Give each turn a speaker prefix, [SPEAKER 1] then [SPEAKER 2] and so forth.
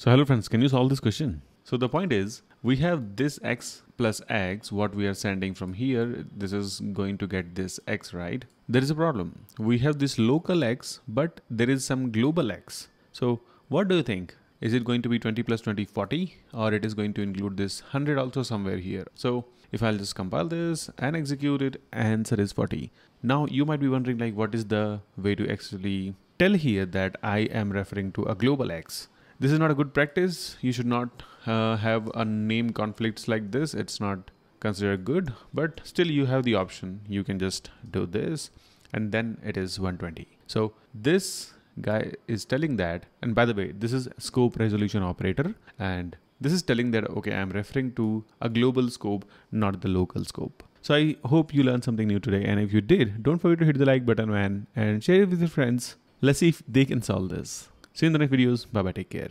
[SPEAKER 1] So hello friends, can you solve this question? So the point is, we have this x plus x, what we are sending from here, this is going to get this x, right? There is a problem. We have this local x, but there is some global x. So what do you think? Is it going to be 20 plus 20, 40? Or it is going to include this 100 also somewhere here? So if I'll just compile this and execute it, answer is 40. Now you might be wondering like, what is the way to actually tell here that I am referring to a global X? This is not a good practice. You should not uh, have a name conflicts like this. It's not considered good, but still you have the option. You can just do this and then it is 120. So this guy is telling that, and by the way, this is scope resolution operator and this is telling that, okay, I'm referring to a global scope, not the local scope. So I hope you learned something new today. And if you did, don't forget to hit the like button, man, and share it with your friends. Let's see if they can solve this. See you in the next videos. Bye bye. Take care.